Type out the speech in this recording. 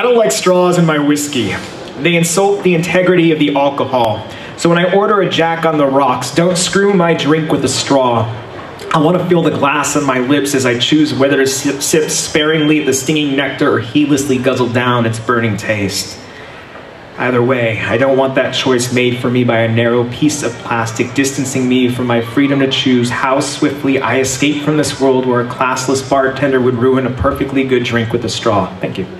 I don't like straws in my whiskey. They insult the integrity of the alcohol. So when I order a Jack on the rocks, don't screw my drink with a straw. I want to feel the glass on my lips as I choose whether to sip, sip sparingly the stinging nectar or heedlessly guzzle down its burning taste. Either way, I don't want that choice made for me by a narrow piece of plastic distancing me from my freedom to choose how swiftly I escape from this world where a classless bartender would ruin a perfectly good drink with a straw. Thank you.